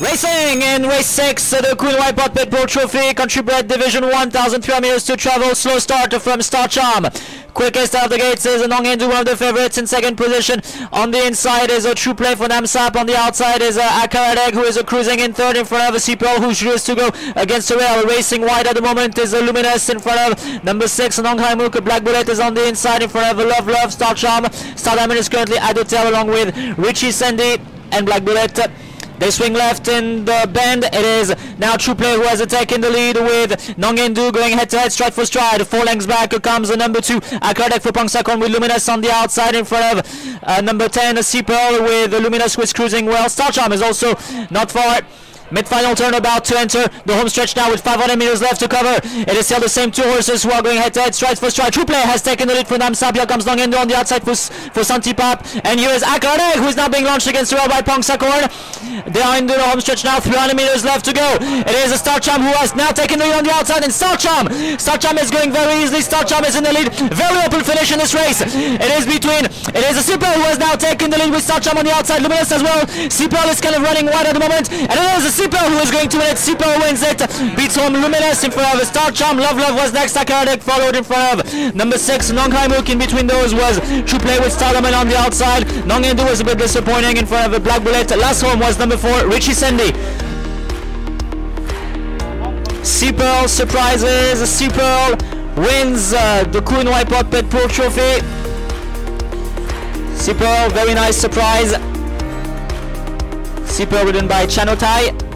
Racing in race 6, the Khun Waiphot Phetpool Trophy, Country Bred Division 1,300 meters to travel, slow start from Star Charm. Quickest out of the gates is Nong Hindu, one of the favorites in second position. On the inside is a true play for Namsap. On the outside is uh, Akaradeg, who is uh, cruising in third in front of a CPL, to go against the rail. Racing wide at the moment is uh, Luminous in front of number 6, Nong Haimuk. Black Bullet is on the inside in front of Love Love, Star Charm. Star Diamond is currently at the tail along with Richie Sandy and Black Bullet. They swing left in the bend. It is now True Player who has taken the lead with Nongendu going head to head, stride for stride. Four lengths back comes the number two, Akradek for Pangsakon with Luminous on the outside in front of uh, number 10, Sea Pearl with Luminous who is cruising well. Star Charm is also not far. Mid-final turn about to enter the home stretch now with 500 meters left to cover. It is still the same two horses who are going head-to-head, stride for stride. True Play has taken the lead for Namsap. Here comes Longendo on the outside for, for Santipap. And here is Akare who is now being launched against the rail by Pong Sakorn. They are into the home stretch now, 300 meters left to go. It is a Star Charm who has now taken the lead on the outside and Star Charm. Starcham is going very easily. Star Charm is in the lead. Very open finish in this race. It is between, it is a Sea Pearl who has now taken the lead with Star Charm on the outside. Luminous as well. Sea Pearl is kind of running wide at the moment. And it is Sea Pearl who is going to win it. Sea Pearl wins it. Beats home Luminous in front of Star Charm. Love Love was next. Sakaradek followed in front of number six. Nonghaimuk in between those was to Play with Starman on the outside. Nongendu was a bit disappointing in front of a Black Bullet. Last home was number four, Richie Sandy. Sea Pearl surprises. Sea Pearl wins uh, the Khun Waiphot Phetpool Trophy. Sea Pearl, very nice surprise. Sea Pearl ridden by Chanotai.